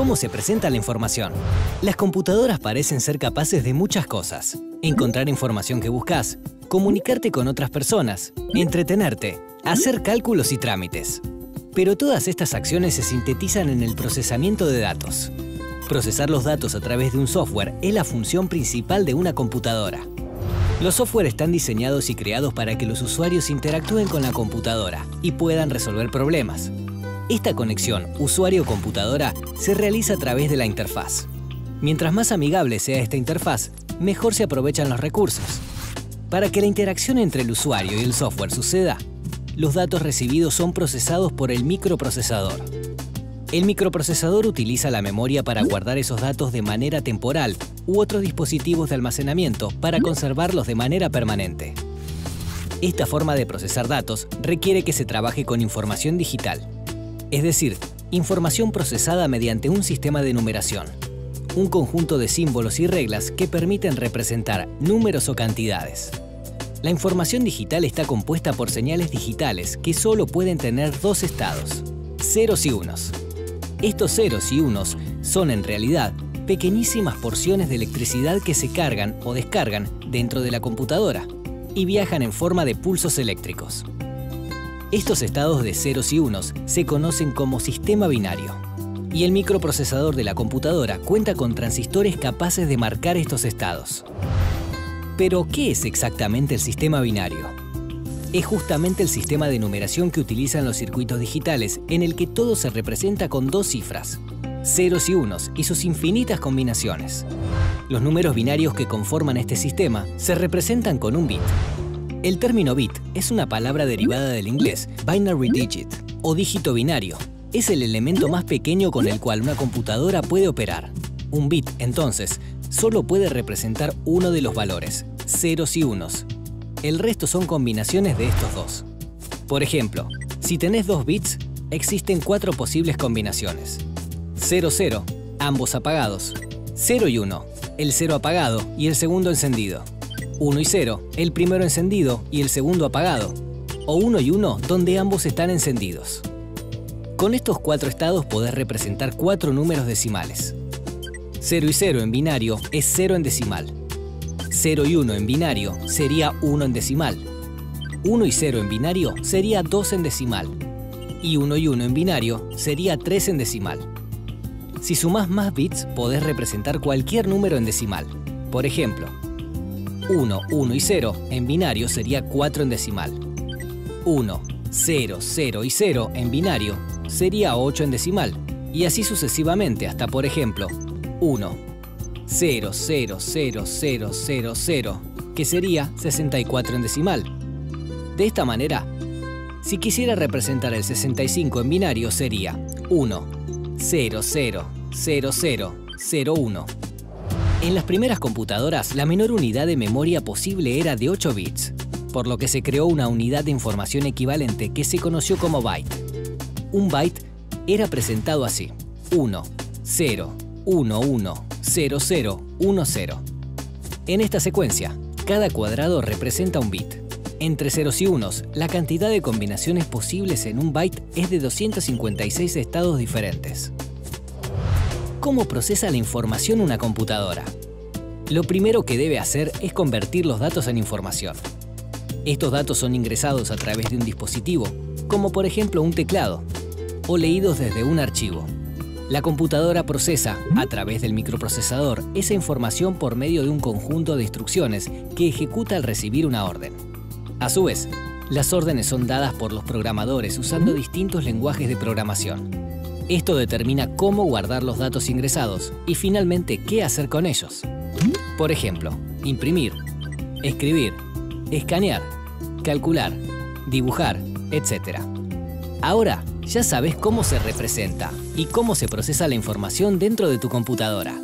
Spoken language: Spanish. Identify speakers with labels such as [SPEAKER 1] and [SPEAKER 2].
[SPEAKER 1] cómo se presenta la información. Las computadoras parecen ser capaces de muchas cosas. Encontrar información que buscas, comunicarte con otras personas, entretenerte, hacer cálculos y trámites. Pero todas estas acciones se sintetizan en el procesamiento de datos. Procesar los datos a través de un software es la función principal de una computadora. Los software están diseñados y creados para que los usuarios interactúen con la computadora y puedan resolver problemas. Esta conexión usuario-computadora se realiza a través de la interfaz. Mientras más amigable sea esta interfaz, mejor se aprovechan los recursos. Para que la interacción entre el usuario y el software suceda, los datos recibidos son procesados por el microprocesador. El microprocesador utiliza la memoria para guardar esos datos de manera temporal u otros dispositivos de almacenamiento para conservarlos de manera permanente. Esta forma de procesar datos requiere que se trabaje con información digital, es decir, información procesada mediante un sistema de numeración, un conjunto de símbolos y reglas que permiten representar números o cantidades. La información digital está compuesta por señales digitales que solo pueden tener dos estados, ceros y unos. Estos ceros y unos son en realidad pequeñísimas porciones de electricidad que se cargan o descargan dentro de la computadora y viajan en forma de pulsos eléctricos. Estos estados de ceros y unos se conocen como sistema binario y el microprocesador de la computadora cuenta con transistores capaces de marcar estos estados. Pero, ¿qué es exactamente el sistema binario? es justamente el sistema de numeración que utilizan los circuitos digitales en el que todo se representa con dos cifras, ceros y unos y sus infinitas combinaciones. Los números binarios que conforman este sistema se representan con un bit. El término bit es una palabra derivada del inglés binary digit o dígito binario. Es el elemento más pequeño con el cual una computadora puede operar. Un bit, entonces, solo puede representar uno de los valores, ceros y unos, el resto son combinaciones de estos dos. Por ejemplo, si tenés dos bits, existen cuatro posibles combinaciones. 0, 0, ambos apagados. 0 y 1, el 0 apagado y el segundo encendido. 1 y 0, el primero encendido y el segundo apagado. O 1 y 1, donde ambos están encendidos. Con estos cuatro estados podés representar cuatro números decimales. 0 y 0 en binario es 0 en decimal. 0 y 1 en binario sería 1 en decimal. 1 y 0 en binario sería 2 en decimal. Y 1 y 1 en binario sería 3 en decimal. Si sumás más bits, podés representar cualquier número en decimal. Por ejemplo, 1, 1 y 0 en binario sería 4 en decimal. 1, 0, 0 y 0 en binario sería 8 en decimal. Y así sucesivamente hasta, por ejemplo, 1, 0,00000, que sería 64 en decimal. De esta manera, si quisiera representar el 65 en binario sería 1, 0, 0, 0, 0, 0, 1. En las primeras computadoras, la menor unidad de memoria posible era de 8 bits, por lo que se creó una unidad de información equivalente que se conoció como byte. Un byte era presentado así, 1, 0, 1, 1, 0, 0, 1, 0. En esta secuencia, cada cuadrado representa un bit. Entre ceros y unos, la cantidad de combinaciones posibles en un byte es de 256 estados diferentes. ¿Cómo procesa la información una computadora? Lo primero que debe hacer es convertir los datos en información. Estos datos son ingresados a través de un dispositivo, como por ejemplo un teclado, o leídos desde un archivo. La computadora procesa, a través del microprocesador, esa información por medio de un conjunto de instrucciones que ejecuta al recibir una orden. A su vez, las órdenes son dadas por los programadores usando distintos lenguajes de programación. Esto determina cómo guardar los datos ingresados y finalmente qué hacer con ellos. Por ejemplo, imprimir, escribir, escanear, calcular, dibujar, etc. Ahora, ya sabes cómo se representa y cómo se procesa la información dentro de tu computadora.